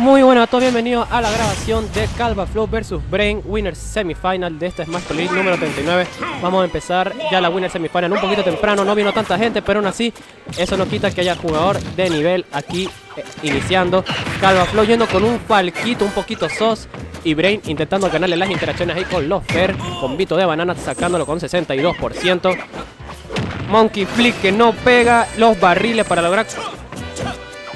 Muy buenas a todos, bienvenidos a la grabación de Calva Flow vs Brain Winner Semifinal de esta Smash League número 39. Vamos a empezar ya la Winner Semifinal un poquito temprano, no vino tanta gente, pero aún así eso no quita que haya jugador de nivel aquí eh, iniciando. Calva Flow yendo con un falquito un poquito sos y Brain intentando ganarle las interacciones ahí con los Fer, con Vito de Banana sacándolo con 62%. Monkey Flick que no pega los barriles para lograr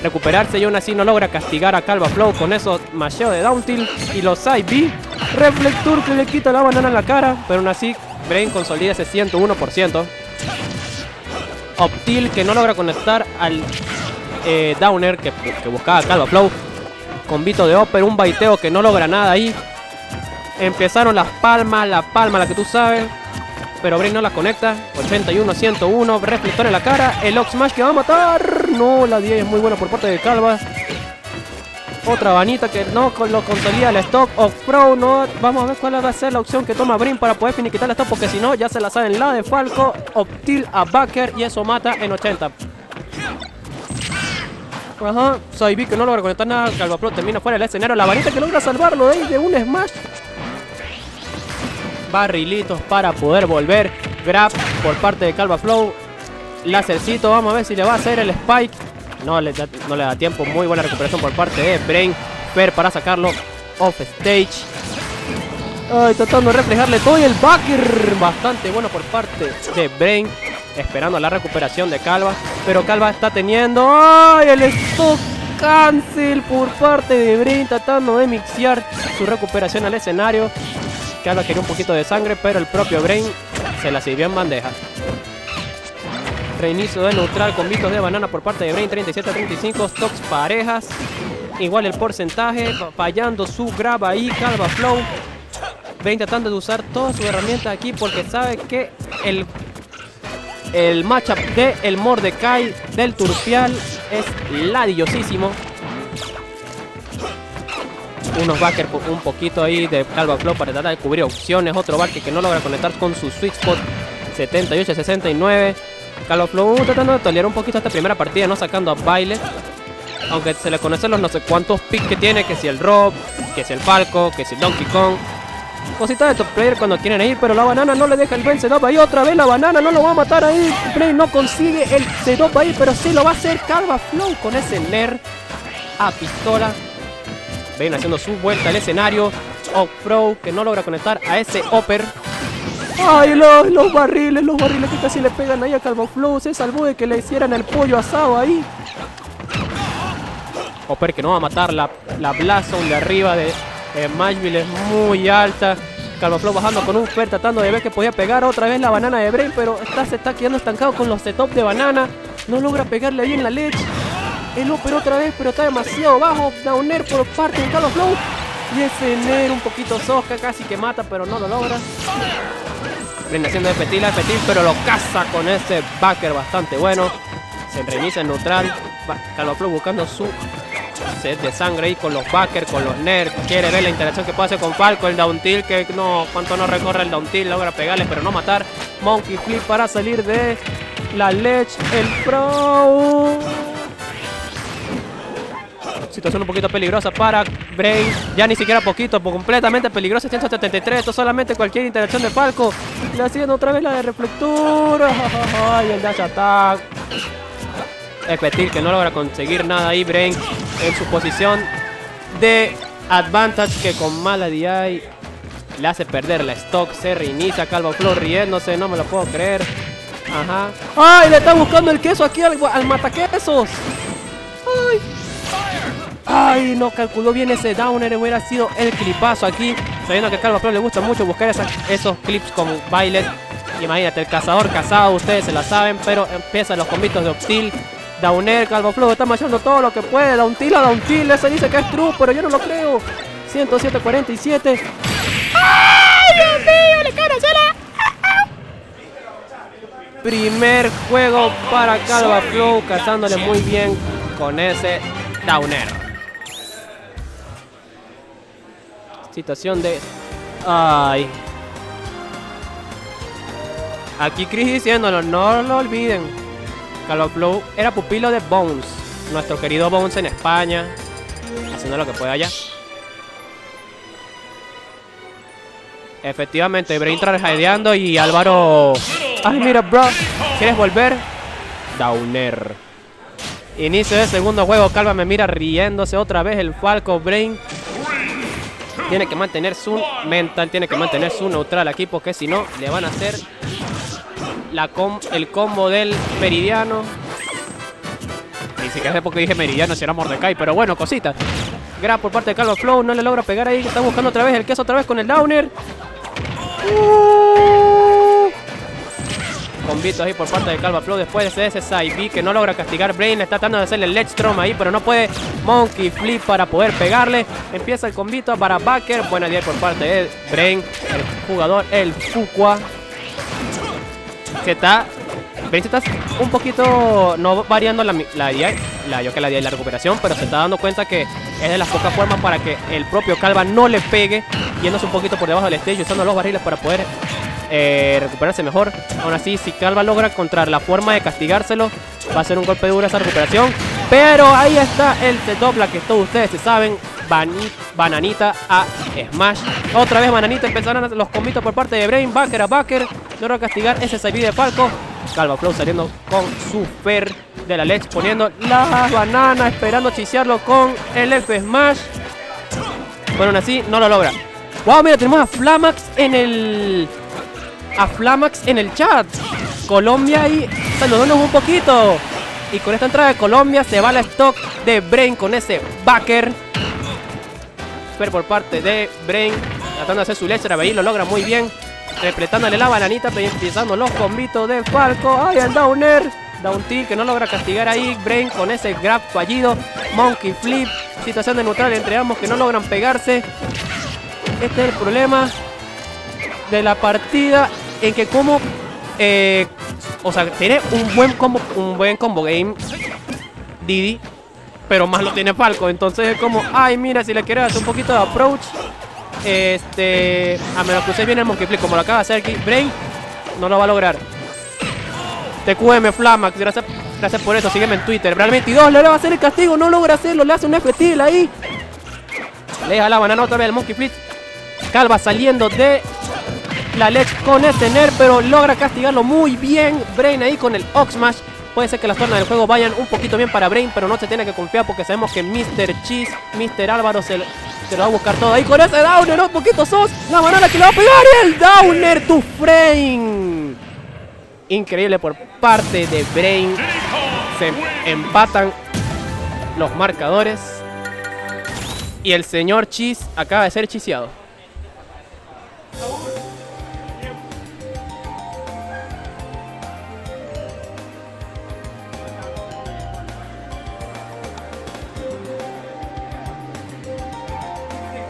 recuperarse y aún así no logra castigar a Calva Flow con esos macheo de down tilt y los side B. Reflector que le quita la banana en la cara, pero aún así Brain consolida ese 101%. Optil que no logra conectar al eh, Downer que, que buscaba Calva Flow. Con Vito de Upper, un baiteo que no logra nada ahí. Empezaron las palmas, la palma, la que tú sabes. Pero Brain no la conecta. 81, 101. Reflector en la cara. El Ox Smash que va a matar. No, la 10 es muy buena por parte de Calva. Otra vanita que no lo consolida el stock of Pro. No, vamos a ver cuál va a ser la opción que toma Brin para poder finiquitar el stock. Porque si no, ya se la saben la de Falco. Optil a Backer. Y eso mata en 80. Ajá, Soybi que no logra conectar nada. Calva Pro termina fuera del escenario. La varita que logra salvarlo de ahí de un Smash barrilitos para poder volver. Grab por parte de Calva Flow. Lásercito, vamos a ver si le va a hacer el spike. No le, da, tiempo. Muy buena recuperación por parte de Brain. Per para sacarlo off stage. Tratando de reflejarle todo y el backer. Bastante bueno por parte de Brain. Esperando la recuperación de Calva. Pero Calva está teniendo. El stock cancel por parte de Brain. Tratando de mixear su recuperación al escenario. Calva quería un poquito de sangre, pero el propio Brain se la sirvió en bandeja. Reinicio de neutral con vitos de banana por parte de Brain, 37 a 35, stocks parejas. Igual el porcentaje, fallando su grab ahí, Calva Flow. Brain tratando de usar todas sus herramientas aquí porque sabe que el, el matchup de el Mordecai del Turpial es ladillosísimo unos backers un poquito ahí de Calva Flow para tratar de cubrir opciones. Otro backer que no logra conectar con su sweet spot 78-69. Calva Flow tratando de tolerar un poquito esta primera partida, no sacando a baile. Aunque se le conocen los no sé cuántos picks que tiene, que si el Rob, que si el Falco, que si el Donkey Kong. Cositas de top player cuando quieren ir, pero la banana no le deja el buen setup ahí. Otra vez la banana no lo va a matar ahí. Play no consigue el setup ahí, pero sí lo va a hacer Calva Flow con ese Ner a pistola. Ven haciendo su vuelta al escenario. Off Pro que no logra conectar a ese Upper. Ay, los, los, barriles, los barriles que casi le pegan ahí a Calvo Flow. Se salvó de que le hicieran el pollo asado ahí. Upper que no va a matar la, la Blazon de arriba de eh, Mashville es muy alta. Calvo Flow bajando con un Fer tratando de ver que podía pegar otra vez la banana de Brain. Pero está, se está quedando estancado con los setups de banana. No logra pegarle bien la leche. El Upper otra vez, pero está demasiado bajo. Downer por parte de Carlos Flow. Y ese Ner un poquito sosca, casi que mata, pero no lo logra. Viene haciendo de Petil a Petil, pero lo caza con ese backer bastante bueno. Se reinicia en neutral. Carlos Flow buscando su set de sangre ahí con los backers, con los Ner. Quiere ver la interacción que puede hacer con Falco. El down tilt, que no, cuánto no recorre el down tilt. Logra pegarle, pero no matar. Monkey Flip para salir de la Ledge. El Pro. Situación un poquito peligrosa para Brain. Ya ni siquiera poquito, completamente peligrosa. 173. Esto solamente cualquier interacción de Falco. Le haciendo otra vez la de reflector. Ay, el dash attack. Espetil que no logra conseguir nada ahí. Brain en su posición de advantage que con mala DI le hace perder la stock. Se reinicia Calvo Flow riéndose. No me lo puedo creer. Ajá. ¡Ay! Le está buscando el queso aquí al, al mataquesos. ¡Ay! Ay, no calculó bien ese downer. Hubiera sido el clipazo aquí. Sabiendo que a Calva Pro le gusta mucho buscar esas, esos clips con Violet. Imagínate, el cazador cazado, ustedes se la saben. Pero empiezan los combitos de Optil. Downer, Calvo Flow está machando todo lo que puede. Downtil a Downtil. Ese dice que es true, pero yo no lo creo. 107-47. ¡Ay, Dios mío! ¡Le Primer juego para Calva Flow. Cazándole muy bien con ese Downer. Situación de... Ay. Aquí Chris diciéndolo, no lo olviden. Calvo Flow era pupilo de Bones. Nuestro querido Bones en España. Haciendo lo que pueda allá. Efectivamente, Brain tryhardeando y Álvaro... Ay, mira, bro. ¿Quieres volver? Downer. Inicio de segundo juego. Calva me mira riéndose otra vez el Falco Brain. Tiene que mantener su mental, tiene que mantener su neutral aquí porque si no le van a hacer la el combo del meridiano. Ni siquiera sé por qué dije meridiano si era Mordecai, pero bueno, cositas. Grab por parte de Calva Flow, no le logra pegar ahí. Está buscando otra vez el queso, otra vez con el downer. Uh. Combito ahí por parte de Calva Flow después de ese side que no logra castigar Brain. Está tratando de hacerle el Ledge ahí, pero no puede. Monkey Flip para poder pegarle. Empieza el combito para Backer. Buena idea por parte de Brain, el jugador, el Fukua. Que está Brain está un poquito no variando la, la, la, yo que la, la recuperación, pero se está dando cuenta que es de las pocas formas para que el propio Calva no le pegue, yéndose un poquito por debajo del stage, usando los barriles para poder eh, recuperarse mejor. Aún así, si Calva logra encontrar la forma de castigárselo, va a ser un golpe duro esa recuperación. Pero ahí está el setup, la que todos ustedes se saben. Bananita a Smash. Otra vez Bananita empezaron los combitos por parte de Brain. Backer a Backer. Logra castigar ese side de Falco. Calva Flow saliendo con su Fer de la Lex. Poniendo la banana. Esperando chisearlo con el F Smash. Bueno, aún así no lo logra. Wow, mira, tenemos a Flamax en el a Flamax en el chat. Colombia y saludándonos un poquito. Y con esta entrada de Colombia se va la stock de Brain con ese backer. Super por parte de Brain. Tratando de hacer su leche. Ahí lo logra muy bien. Repletándole la bananita. Empezando los combitos de Falco. ¡Ay, el downer! Down tilt que no logra castigar ahí. Brain con ese grab fallido. Monkey flip. Situación de neutral entre ambos que no logran pegarse. Este es el problema de la partida en que como... Eh, o sea, tiene un buen combo, un buen combo game Didi, pero más lo tiene Falco. Entonces es como, ay, mira, si le quieres hacer un poquito de approach, este, a menos que usted viene el Monkey Flip, como lo acaba de hacer aquí, Brain, no lo va a lograr. TQM Flamax, gracias, gracias por eso, sígueme en Twitter. Real 22 le va a hacer el castigo, no logra hacerlo, le hace un F ahí. Le deja la banana otra vez el Monkey Flip. Calva saliendo de la Lex con este Ner, pero logra castigarlo muy bien. Brain ahí con el Oxmash. Puede ser que las zonas del juego vayan un poquito bien para Brain, pero no se tiene que confiar porque sabemos que Mr. Cheese, Mr. Álvaro se lo, va a buscar todo ahí con ese Downer. Un poquito sos la banana que le va a pegar y el Downer to Frame. Increíble por parte de Brain. Se empatan los marcadores. Y el señor Cheese acaba de ser chiseado.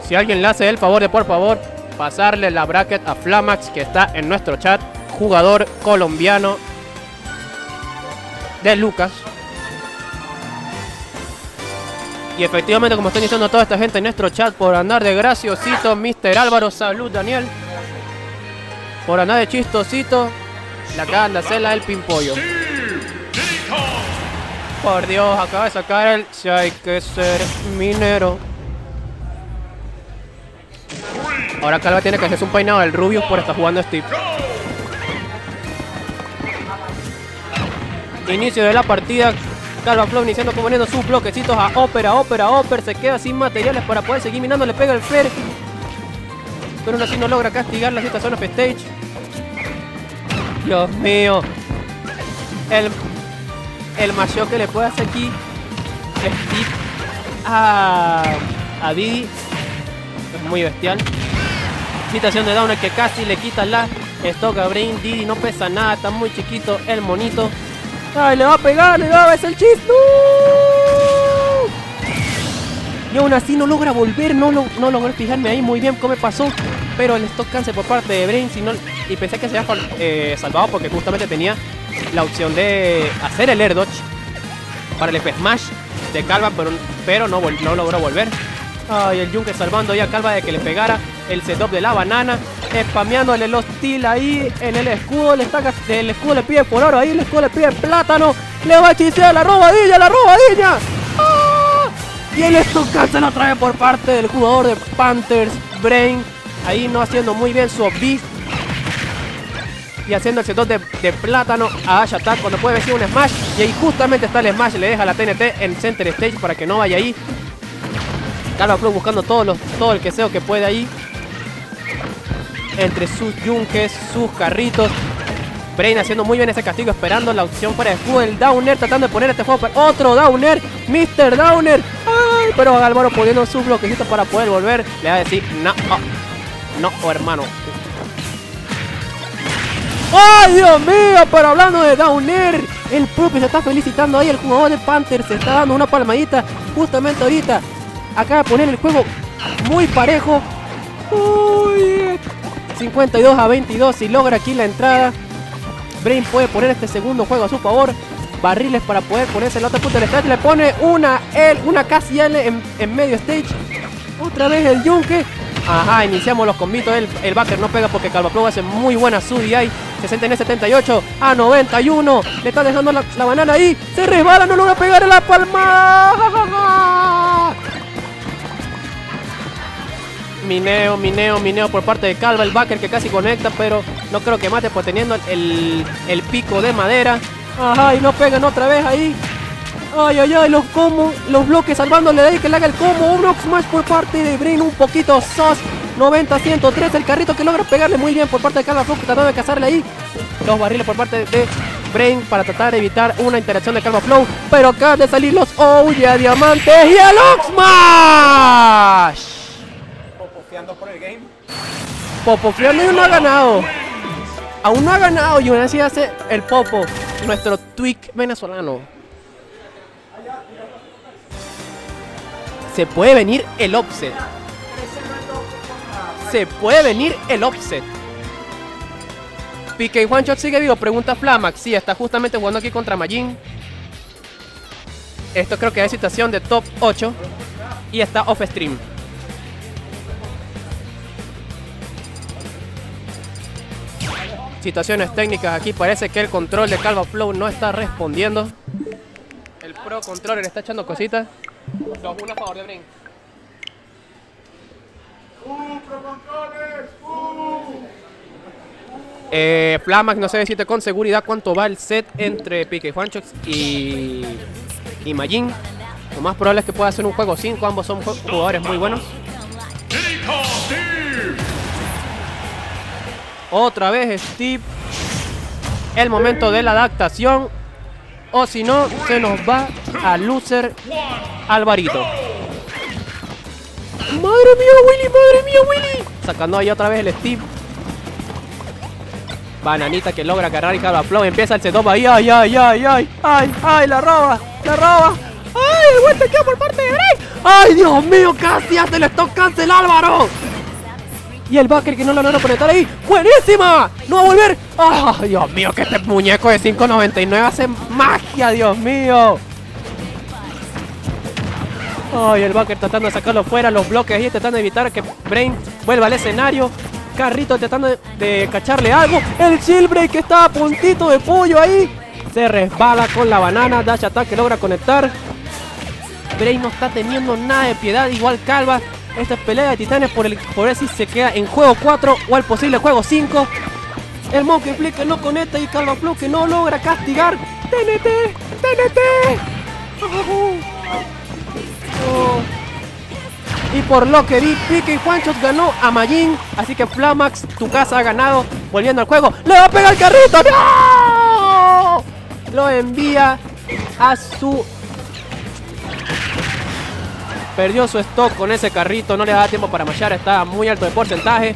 Si alguien le hace el favor de por favor pasarle la bracket a Flamax que está en nuestro chat, jugador colombiano de Lucas. Y efectivamente, como están diciendo toda esta gente en nuestro chat, por andar de graciosito, Mr. Álvaro, salud Daniel. Por andar de chistosito, la acaban de hacer la del pimpollo. Por Dios, acaba de sacar el si hay que ser minero. Ahora Calva tiene que hacerse un peinado del Rubius por estar jugando Steve. Inicio de la partida. Calva Flow iniciando poniendo sus bloquecitos a Opera, Opera, Opera. Se queda sin materiales para poder seguir minando. Le pega el Fer. Pero aún así no logra castigar la situación of stage. Dios mío. El, el macho que le puede hacer aquí Steve a, a Didi es muy bestial de Downer que casi le quita la stock a Brain. Didi no pesa nada, está muy chiquito el monito. ¡Ay, le va a pegar! ¡Le va a el chiste! Y aún así no logra volver, no, no, no fijarme ahí muy bien cómo pasó. Pero el stock cancel por parte de Brain. y pensé que se había eh, salvado porque justamente tenía la opción de hacer el air dodge para el F Smash de Calva, pero, pero no, no logró volver. Ay, el Junker salvando ya Calva de que le pegara el setup de la banana. Spameándole el hostil ahí en el escudo. Le está, el escudo le pide por oro ahí. El escudo le pide plátano. Le va a chisear la robadilla, la robadilla. ¡Ah! Y el Stone Cancel otra vez por parte del jugador de Panthers, Brain. Ahí no haciendo muy bien su beat. Y haciendo el sector de, de plátano a Ash cuando puede decir un Smash. Y ahí justamente está el Smash. Le deja la TNT en Center Stage para que no vaya ahí. Calva Flow buscando todos los, todo el queseo que puede ahí. Entre sus yunques, sus carritos. Brain haciendo muy bien ese castigo, esperando la opción para el juego. El Downer tratando de poner este juego. Otro Downer, Mr. Downer. Ay, pero Álvaro poniendo sus bloquecitos para poder volver. Le va a decir, no, oh, no, oh, hermano. ¡Ay, Dios mío! Pero hablando de Downer, el propio se está felicitando ahí. El jugador de Panther se está dando una palmadita justamente ahorita. Acaba de poner el juego muy parejo. Uy, 52 a 22 y logra aquí la entrada. Brain puede poner este segundo juego a su favor. Barriles para poder ponerse en la otra punta del stage. Le pone una L, una casi L en, en medio stage. Otra vez el yunque. Ajá, iniciamos los combitos. El, el backer no pega porque Calvapro hace muy buena su DI. 60 en 78 a 91. Le está dejando la, la banana ahí. Se resbala, no logra pegar en la palma. Mineo, mineo, mineo por parte de Calva, el backer que casi conecta, pero no creo que mate por teniendo el, el pico de madera. Ajá, y no pegan otra vez ahí. Ay, ay, ay, los como, los bloques salvándole de ahí que le haga el combo. Un up smash por parte de Brain, un poquito sos. 90, 103, el carrito que logra pegarle muy bien por parte de Calva Flow, tratando de cazarle ahí. Los barriles por parte de Brain para tratar de evitar una interacción de Calva Flow. Pero acaban de salir los Oh yeah, diamantes y el up smash. por el. Popo no ha ganado. Aún no ha ganado y aún así hace el Popo, nuestro tweak venezolano. Se puede venir el offset. Se puede venir el offset. PK One Shot sigue vivo, pregunta Flamax. Sí, está justamente jugando aquí contra Majin. Esto creo que es situación de top 8. Y está off stream. Situaciones técnicas aquí. Parece que el control de Calva Flow no está respondiendo. El Pro Controller está echando cositas. 2-1 a favor de Brain. Eh, Flamax no se decirte con seguridad cuánto va el set entre Pique Juanchox y, y Majin. Lo más probable es que pueda ser un juego 5. Ambos son ju- jugadores muy buenos. Otra vez Steve. El momento de la adaptación. O si no, se nos va a loser Alvarito. ¡Madre mía, Willy! ¡Madre mía, Willy! Sacando ahí otra vez el Steve. Bananita que logra agarrar y Calva Flow. Empieza el setup ahí. ¡Ay, ay, ay, ay! ¡Ay, ay! ¡La roba! ¡La roba! ¡Ay! ¡Buen queda por parte de Bray! ¡Ay, Dios mío! ¡Casi hace el stock cancel Álvaro! Y el backer que no lo logra conectar ahí. ¡Buenísima! ¡No va a volver! ¡Ay, Dios mío! Que este muñeco de 5.99 hace magia, Dios mío. Ay, el backer tratando de sacarlo fuera, los bloques ahí, tratando de evitar que Brain vuelva al escenario. Carrito tratando de, cacharle algo. El Shieldbreak que está a puntito de pollo ahí. Se resbala con la banana. Dash Attack logra conectar. Brain no está teniendo nada de piedad, igual Calva. Esta pelea de titanes por, el, por ver si se queda en juego 4 o al posible juego 5. El Monkey Flip que no conecta y Calva Flow que no logra castigar. TNT, TNT. Y por lo que vi, Pique y Juanchos ganó a Majin. Así que Flamax, tu casa ha ganado. Volviendo al juego. ¡Le va a pegar el carrito! ¡No! Lo envía a su Perdió su stock con ese carrito, no le da tiempo para machar, está muy alto de porcentaje.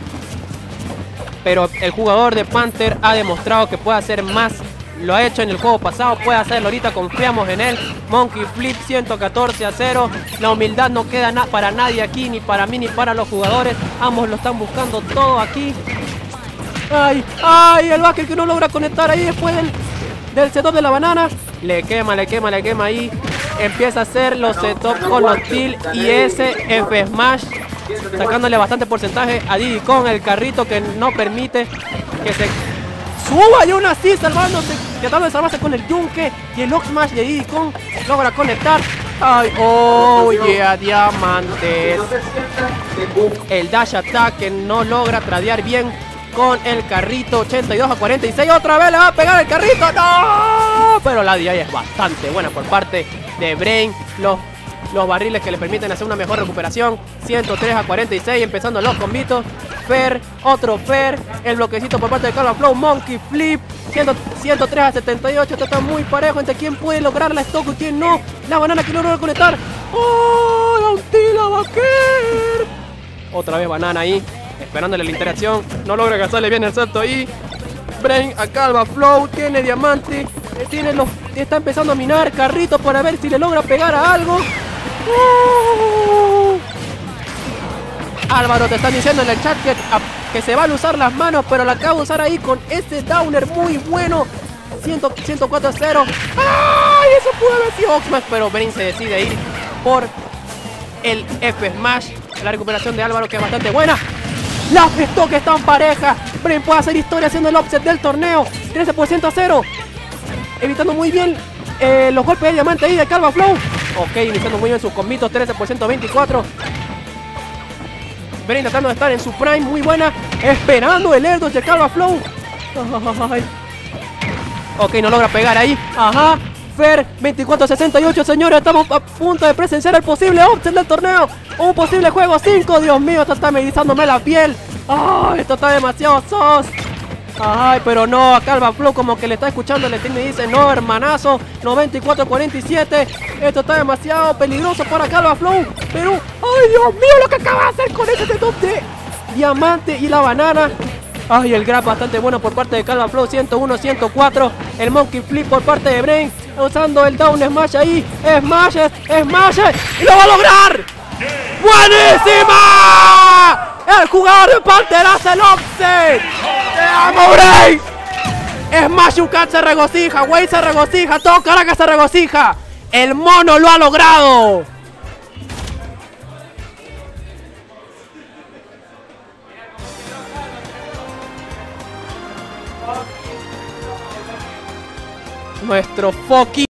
Pero el jugador de Panther ha demostrado que puede hacer más. Lo ha hecho en el juego pasado, puede hacerlo ahorita, confiamos en él. Monkey Flip 114 a 0. La humildad no queda para nadie aquí, ni para mí ni para los jugadores. Ambos lo están buscando todo aquí. ¡Ay! ¡Ay! El backer que no logra conectar ahí después del, del setup de la banana. Le quema, le quema, le quema ahí. Empieza a hacer los setup con los Till y ese F Smash. Sacándole bastante porcentaje a Diddy con el carrito que no permite que se suba y aún así salvándose, tratando de salvarse con el yunque y el Ox Smash de Diddy Kong logra conectar. Ay, oh, yeah, diamantes. El dash attack no logra tradear bien con el carrito 82 a 46. Otra vez le va a pegar el carrito. ¡No! Pero la DI es bastante buena por parte de Brain. Los, los barriles que le permiten hacer una mejor recuperación. 103 a 46. Empezando los combitos. Fer, otro Fer. El bloquecito por parte de Calva Flow. Monkey Flip. 103 a 78. Esto está muy parejo entre quién puede lograr la stock y quién no. La banana que no logra conectar. ¡Oh! La Untila Baker. Otra vez banana ahí. Esperándole la interacción. No logra gastarle bien el salto ahí. Brain a Calva Flow. Tiene diamante. Tiene los, está empezando a minar. Carrito para ver si le logra pegar a algo. ¡Oh! Álvaro, te están diciendo en el chat que, que se van a usar las manos, pero la acaba de usar ahí con ese downer muy bueno. 100 104 a 0. ¡Ay! Eso pudo haber sido Oxmax, pero Brain se decide ir por el F Smash. La recuperación de Álvaro que es bastante buena. Las stock están parejas. Brain puede hacer historia haciendo el offset del torneo. 13% a 0. Evitando muy bien eh, los golpes de diamante ahí de Calva Flow. Ok, iniciando muy bien sus combitos. 13% 24. Brain tratando de estar en su prime. Muy buena. Esperando el Erdos de Calva Flow. Ay. Ok, no logra pegar ahí. Ajá. Fer, 24-68, señores. Estamos a punto de presenciar el posible offset del torneo. Un posible juego 5. Dios mío, esto está medizándome la piel. Esto está demasiado sos. Ay, pero no, a Calva Flow como que le está escuchando el stream y dice, no, hermanazo, 94-47, esto está demasiado peligroso para Calva Flow, pero, ay, Dios mío, lo que acaba de hacer con ese setup de diamante y la banana. Ay, el grab bastante bueno por parte de Calva Flow, 101-104, el Monkey Flip por parte de Brain, usando el Down Smash ahí, Smash, Smash, y lo va a lograr. ¡Buenísima! El jugador de Pantera hace el offset. ¡Te amo, Bray! Smash Cat se regocija, Way se regocija, todo Caracas se regocija. El mono lo ha logrado. Nuestro fucking